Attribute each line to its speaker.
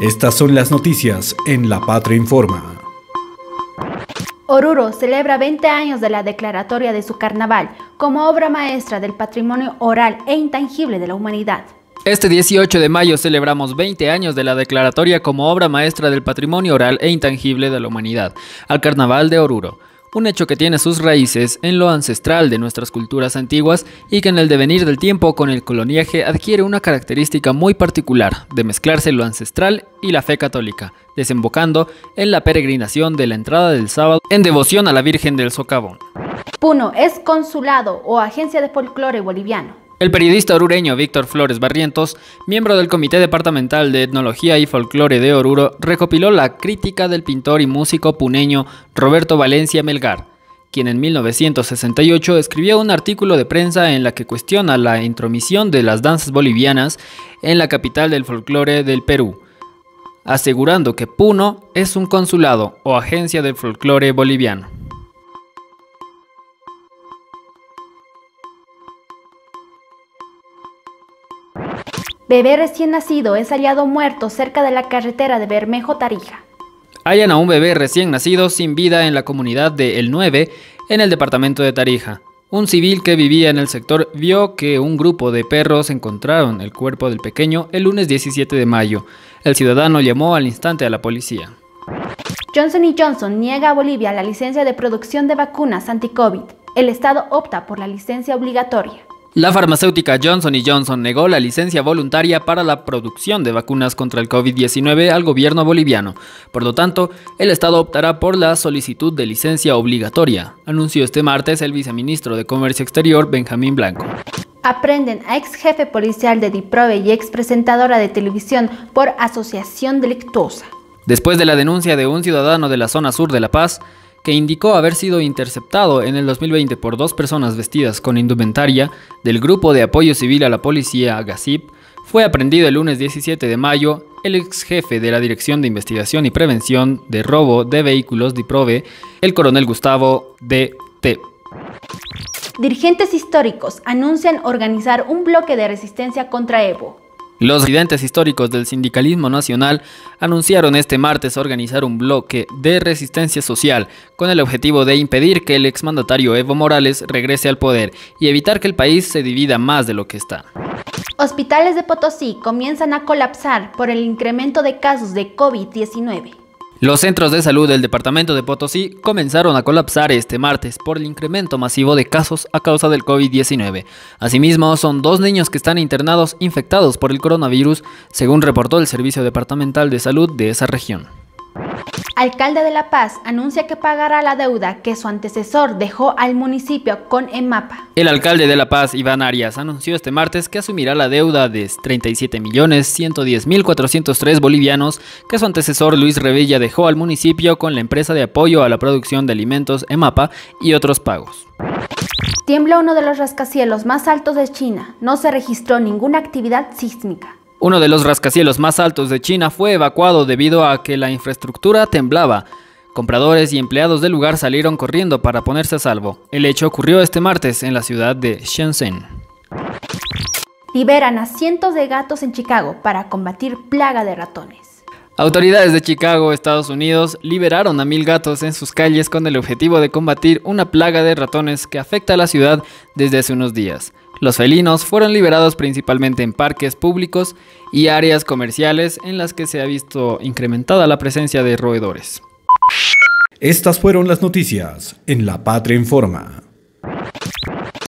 Speaker 1: Estas son las noticias en La Patria Informa.
Speaker 2: Oruro celebra 20 años de la declaratoria de su carnaval como obra maestra del patrimonio oral e intangible de la humanidad.
Speaker 3: Este 18 de mayo celebramos 20 años de la declaratoria como obra maestra del patrimonio oral e intangible de la humanidad, al Carnaval de Oruro un hecho que tiene sus raíces en lo ancestral de nuestras culturas antiguas y que en el devenir del tiempo con el coloniaje adquiere una característica muy particular de mezclarse lo ancestral y la fe católica, desembocando en la peregrinación de la entrada del sábado en devoción a la Virgen del Socavón.
Speaker 2: Puno es consulado o agencia de folclore boliviano.
Speaker 3: El periodista orureño Víctor Flores Barrientos, miembro del Comité Departamental de Etnología y Folclore de Oruro, recopiló la crítica del pintor y músico puneño Roberto Valencia Melgar, quien en 1968 escribió un artículo de prensa en la que cuestiona la intromisión de las danzas bolivianas en la capital del folclore del Perú, asegurando que Puno es un consulado o agencia del folclore boliviano.
Speaker 2: Bebé recién nacido es hallado muerto cerca de la carretera de Bermejo Tarija.
Speaker 3: Hallan a un bebé recién nacido sin vida en la comunidad de El 9, en el departamento de Tarija. Un civil que vivía en el sector vio que un grupo de perros encontraron el cuerpo del pequeño el lunes 17 de mayo. El ciudadano llamó al instante a la policía.
Speaker 2: Johnson Johnson niega a Bolivia la licencia de producción de vacunas anti-COVID. El Estado opta por la licencia obligatoria.
Speaker 3: La farmacéutica Johnson Johnson negó la licencia voluntaria para la producción de vacunas contra el COVID-19 al gobierno boliviano. Por lo tanto, el Estado optará por la solicitud de licencia obligatoria, anunció este martes el viceministro de Comercio Exterior Benjamín Blanco.
Speaker 2: Aprenden a ex jefe policial de DIPROVE y ex presentadora de televisión por asociación delictuosa.
Speaker 3: Después de la denuncia de un ciudadano de la zona sur de La Paz, que indicó haber sido interceptado en el 2020 por dos personas vestidas con indumentaria del Grupo de Apoyo Civil a la Policía GACIP, fue aprendido el lunes 17 de mayo el ex jefe de la Dirección de Investigación y Prevención de Robo de Vehículos DIPROVE, el coronel Gustavo D.T.
Speaker 2: Dirigentes históricos anuncian organizar un bloque de resistencia contra Evo.
Speaker 3: Los residentes históricos del sindicalismo nacional anunciaron este martes organizar un bloque de resistencia social con el objetivo de impedir que el exmandatario Evo Morales regrese al poder y evitar que el país se divida más de lo que está.
Speaker 2: Hospitales de Potosí comienzan a colapsar por el incremento de casos de COVID-19.
Speaker 3: Los centros de salud del departamento de Potosí comenzaron a colapsar este martes por el incremento masivo de casos a causa del COVID-19. Asimismo, son dos niños que están internados infectados por el coronavirus, según reportó el Servicio Departamental de Salud de esa región.
Speaker 2: Alcalde de La Paz anuncia que pagará la deuda que su antecesor dejó al municipio con EMAPA.
Speaker 3: El alcalde de La Paz, Iván Arias, anunció este martes que asumirá la deuda de 37.110.403 bolivianos que su antecesor Luis Revilla dejó al municipio con la empresa de apoyo a la producción de alimentos EMAPA y otros pagos.
Speaker 2: Tiembla uno de los rascacielos más altos de China. No se registró ninguna actividad sísmica.
Speaker 3: Uno de los rascacielos más altos de China fue evacuado debido a que la infraestructura temblaba. Compradores y empleados del lugar salieron corriendo para ponerse a salvo. El hecho ocurrió este martes en la ciudad de Shenzhen.
Speaker 2: Liberan a cientos de gatos en Chicago para combatir plaga de ratones.
Speaker 3: Autoridades de Chicago, Estados Unidos, liberaron a mil gatos en sus calles con el objetivo de combatir una plaga de ratones que afecta a la ciudad desde hace unos días. Los felinos fueron liberados principalmente en parques públicos y áreas comerciales en las que se ha visto incrementada la presencia de roedores.
Speaker 1: Estas fueron las noticias en La Patria Informa.